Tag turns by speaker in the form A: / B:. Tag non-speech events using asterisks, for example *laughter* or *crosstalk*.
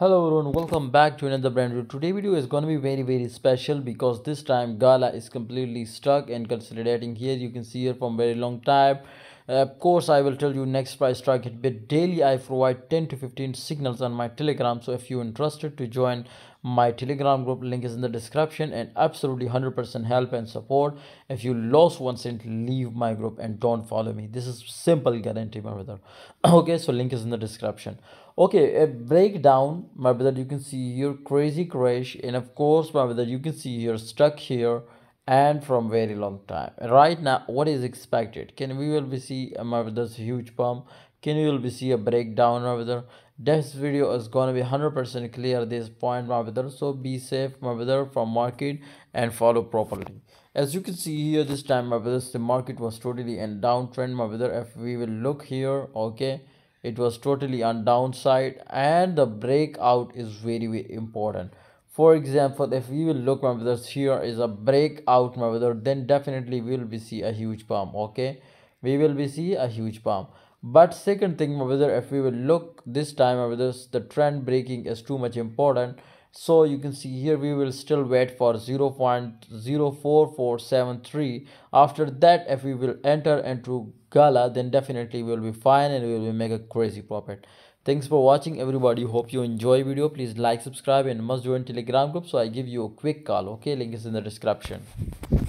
A: Hello everyone, welcome back to another brand new. Today video is going to be very very special because this time Gala is completely stuck and consolidating here. You can see here from very long time. Uh, of course, I will tell you next price target bit daily. I provide 10 to 15 signals on my Telegram. So if you're interested to join my Telegram group, link is in the description and absolutely 100% help and support. If you lost one cent, leave my group and don't follow me. This is simple guarantee, my brother. *coughs* okay, so link is in the description okay a breakdown my brother you can see here crazy crash and of course my brother you can see here stuck here and from very long time. Right now what is expected? Can we will be see uh, my brother's huge pump can we will be see a breakdown my brother this video is gonna be 100 percent clear this point my brother. So be safe my brother from market and follow properly. As you can see here this time my the market was totally in downtrend my brother. If we will look here okay it was totally on downside and the breakout is very very important for example if we will look my brothers here is a breakout my brother then definitely we will be see a huge pump okay? We will be see a huge pump but second thing my brother if we will look this time my brothers the trend breaking is too much important so you can see here we will still wait for 0 0.04473 after that if we will enter into gala then definitely we will be fine and we will make a crazy profit. Thanks for watching everybody. Hope you enjoy video. Please like subscribe and must join telegram group so i give you a quick call okay? Link is in the description